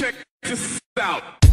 Check this out.